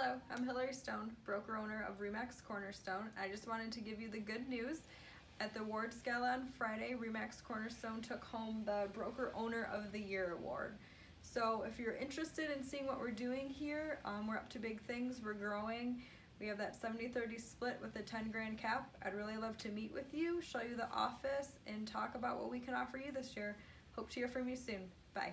Hello, I'm Hillary Stone, broker owner of Remax Cornerstone. I just wanted to give you the good news. At the awards gala on Friday, Remax Cornerstone took home the Broker Owner of the Year award. So if you're interested in seeing what we're doing here, um, we're up to big things, we're growing. We have that 70-30 split with a 10 grand cap. I'd really love to meet with you, show you the office, and talk about what we can offer you this year. Hope to hear from you soon. Bye.